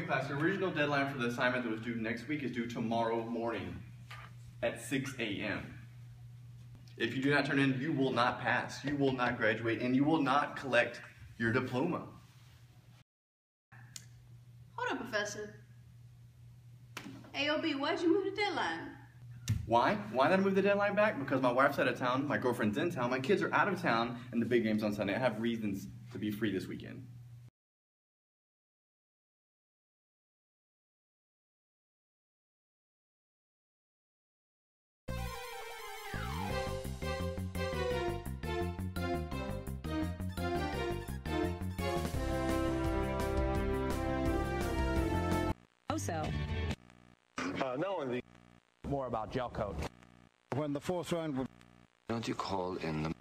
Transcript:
class, the original deadline for the assignment that was due next week is due tomorrow morning at 6 a.m. If you do not turn in, you will not pass, you will not graduate, and you will not collect your diploma. Hold on, Professor. AOB, why'd you move the deadline? Why? Why did I move the deadline back? Because my wife's out of town, my girlfriend's in town, my kids are out of town, and the big game's on Sunday. I have reasons to be free this weekend. Also, Uh, not only more about gel coat. When the fourth round would Don't you call in the